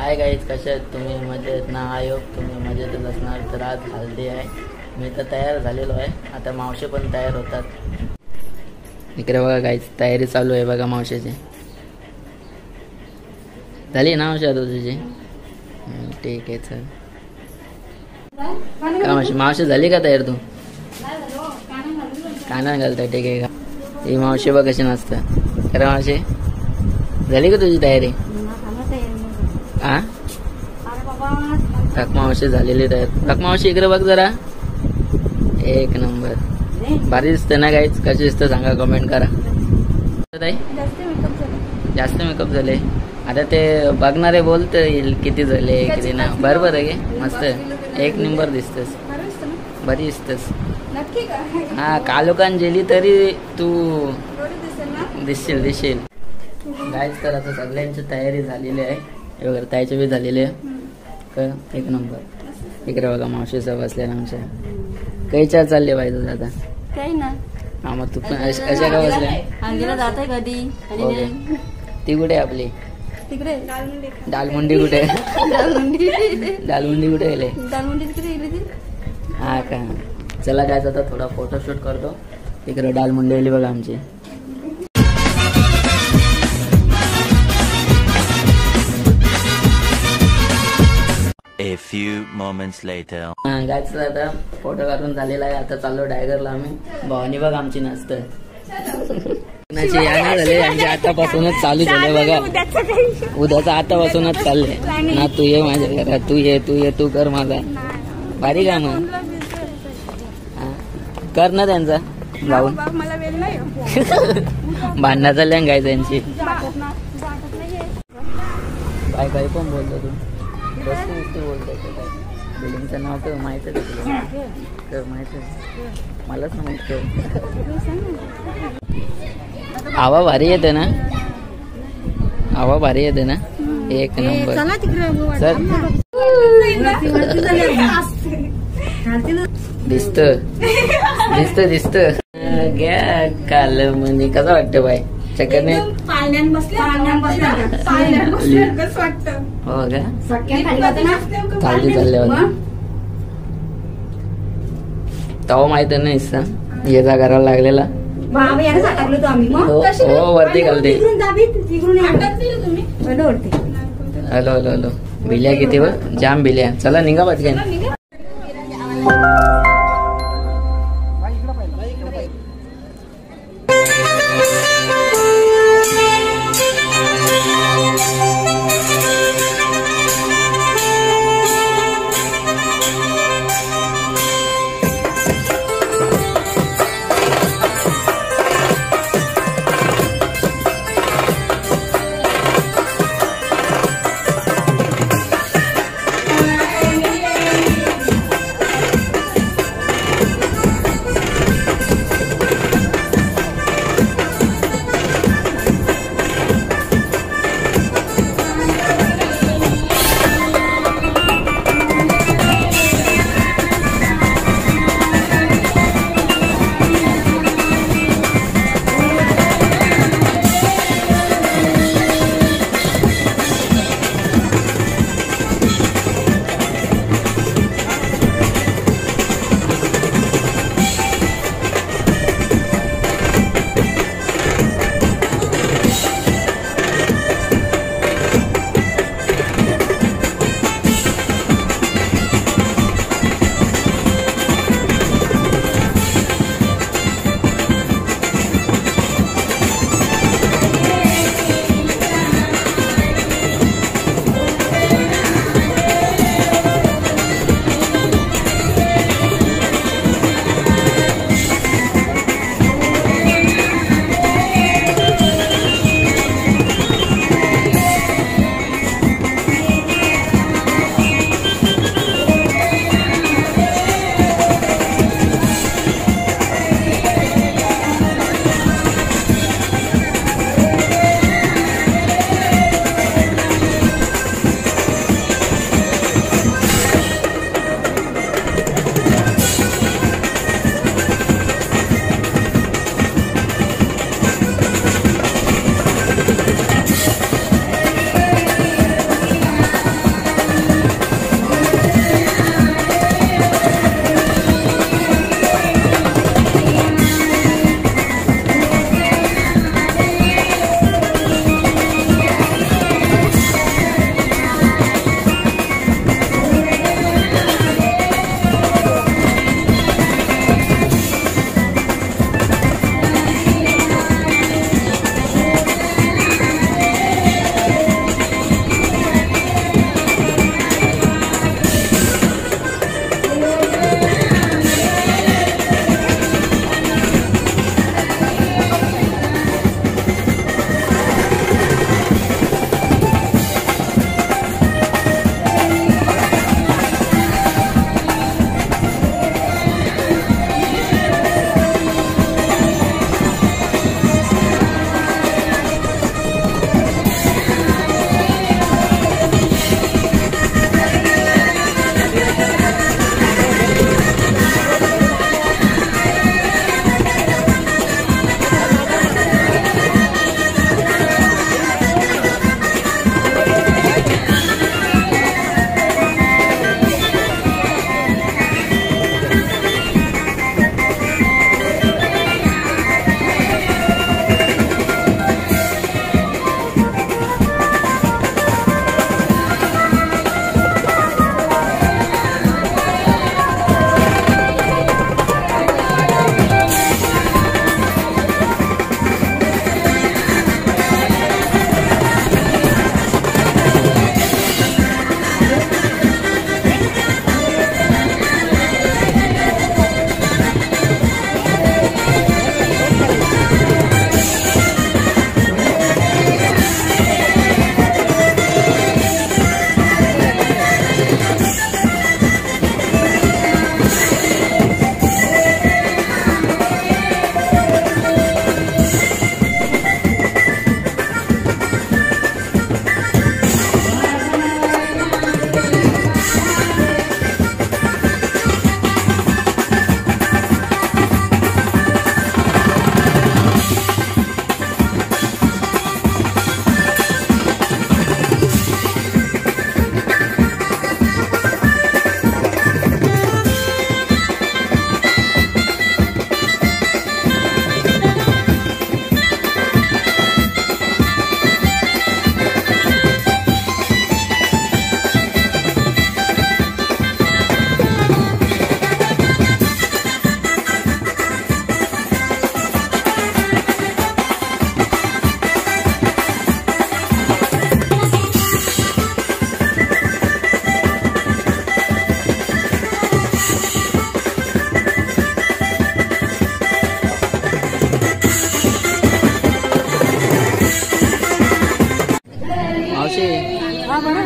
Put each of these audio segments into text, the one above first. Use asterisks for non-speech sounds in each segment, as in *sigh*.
Hi guys कसे आहेत? तुम्ही मजेत ना? आयोग तुम्ही मजेतच असणार. तर आज हल्दी आहे. मी तर तयार झालेलो आहे. आता मावशे पण तयार होतात. इकडे बघा गाईज तयारी चालू आहे बघा मावशीची. झाली ना मावशी आता तुझी? ठीक आहे चल. का मावशी? मावशी झाली का तयार तू? काना घालता ठीक आहे का? ही मावशी बघ कशी नसतं खरं मावशी? झाली का तुझी तयारी? आ मावशी झालेली तयार मावशी इकडे बघ जरा. एक नंबर. भारी दिसते ना काहीच कशी दिसतं सांगा कमेंट करा. ताई? जास्त मेकअप झाले. आता ते बघणारे बोलत येईल किती झाले किती ना. बरोबर आहे मस्त एक नंबर दिसतस बरी दिसतस हा कालोकान गेली तरी तू दिसशील दिसशील गायच तर आता सगळ्यांची तयारी झालेली आहे. हे वगैरे ताईची बी झालेली. का एक नंबर. इकडे बघा मावशीचा बसल्या आमच्या. काही चार चालले पाहिजे आता? काही ना. हा मग तू पण अश- का बसल्या? जात आहे कधी. ती कुठे आपली? तिकडे. दालमुंडी कुठे आहे? दालमुंडी. दालमुंडी कुठे गेले? दालमुंडी तिकडे गेली ती. हा का? चला काय आता थोडा फोटोशूट करतो. इकडे डालमुंडी आली बघा आमची. A few moments later. गायचं आता फोटो काढून झालेला आहे. आता चाललो डायगरला आम्ही. भवानी बघ आमची नाचत याना झाले यांचे आतापासूनच चालू झाले बघा. उद्याचं आतापासूनच चाललंय. ना तू ये माझ्या घरात तू ये तू ये तू कर माझा. भारी काम. कर ना त्यांचा जाऊन मला वेळ नाही *laughs* भांडणं चालल्या काय त्यांची काय काय पण बोलतो तू? वस्तू वस्तू बोलतो तू काय बिल्डिंगचं नाव तर माहीत आहे का तुला तर माहीत आहे मलाच माहीत आवा भारी येते ना. आवा भारी येते ना. एक नंबर. सर दिसत. दिसत दिसत. घ्या काल म्हणजे कसं वाटतं बाय चक्करने पाळण्यान बसल्या पाळण्यान बसल्या. पाळण्यान बसल्यासारखंच वाटतं? हो का? खाली ना. चालली चालल्यावर तवा माहीत नाही सा येजा करायला लागलेला. बाबा याने टाकलो तो आम्ही. मग हो हो, वरती घालते तिकडून जावी? तिकडून तुम्ही? बरं वरती. Hello hello hello. बिल्या किती व? जाम बिल्या. चला निघा पटकन.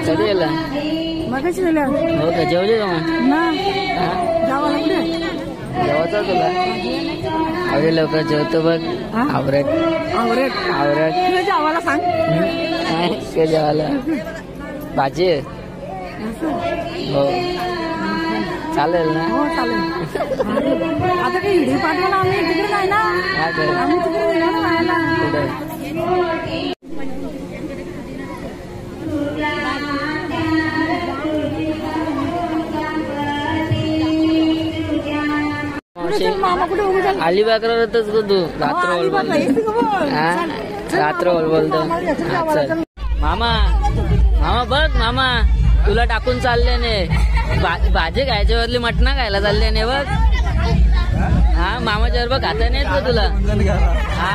कधी गेला मगाशी झाल्या हो का? जेवले का मग? ना. जावं कुठे जेवायचा तुला अरे लवकर जेवतो बघ. हा? आवरट आवरेट आवरट तुला जावाला सांग. काय? काय जेवायला? भाजी? आहे? हो. चालेल ना? हो चालेल. आता काही हिडी पाठवला आम्ही? तिकडे नाही ना? हा आम्ही तिकडे गेलो ना राहायला कुठे? ग तू रात्र बोल अलिबागला येते का बोल? चल, रात्र बोल बोलतो. चल. चल. मामा मामा बघ मामा तुला टाकून चालले ने. भाजी खायच्या बदली मटणा खायला चालले ने बघ. हा मामाच्या बरोबर खाता नाहीत का तुला. हा.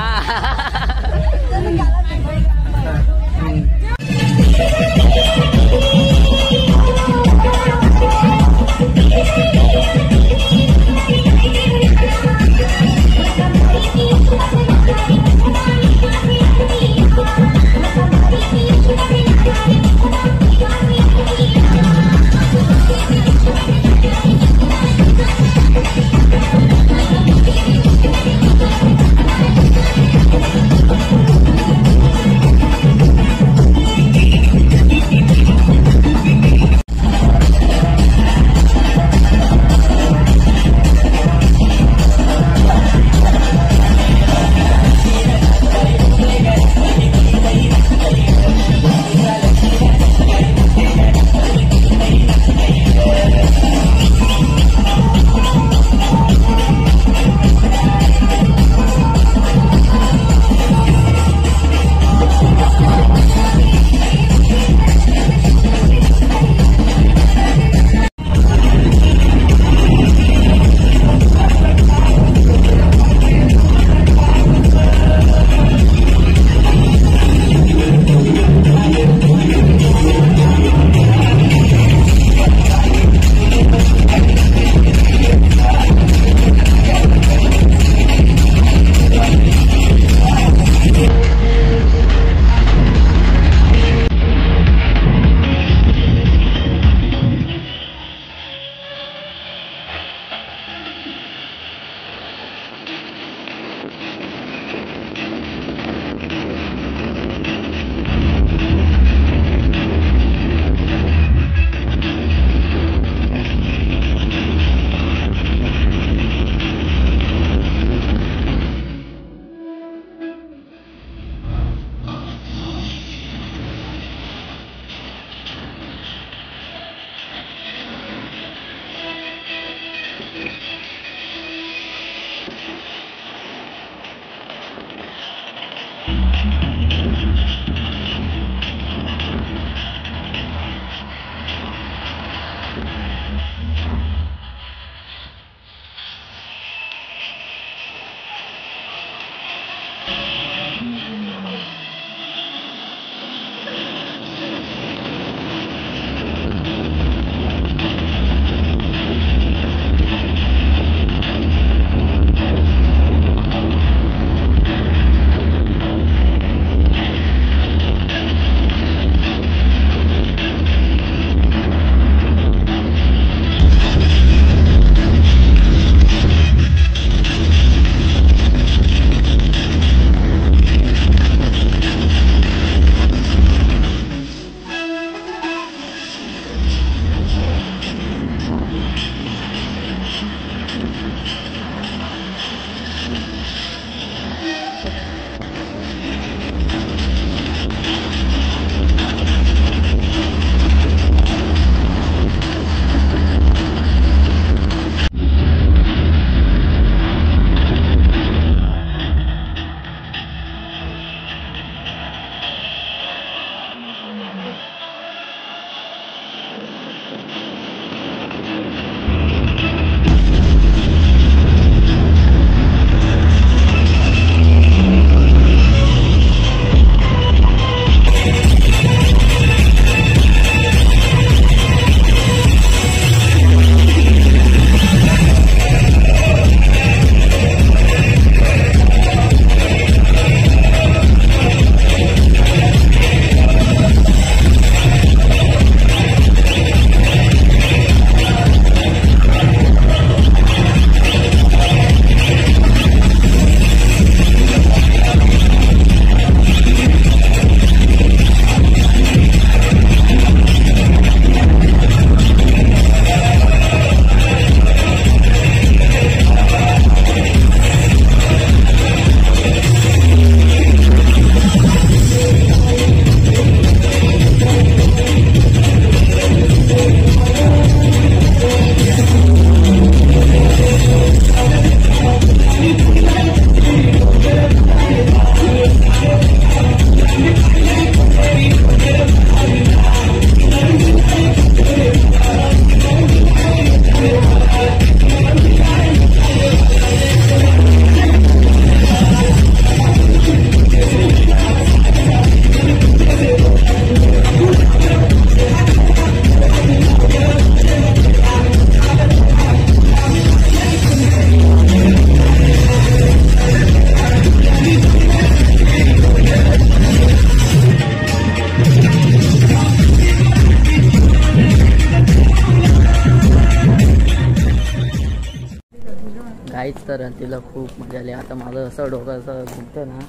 तर तिला खूप मजा आली. आता माझं असं डोकं असं घुमतं ना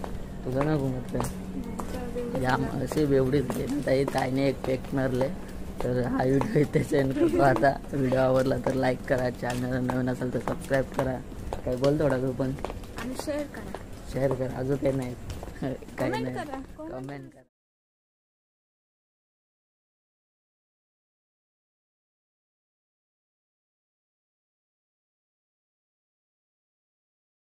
तुझं ना घुमत या अशी ना ताई. ताईने एक पेक मारले तर हा व्हिडिओ इथे सेंड करतो. आता व्हिडिओ आवडला तर लाईक करा. चॅनल नवीन असेल तर सबस्क्राईब करा. काय बोल थोडा तू पण. शेअर करा. शेअर करा. अजून काही नाही. काही नाही. कमेंट करा.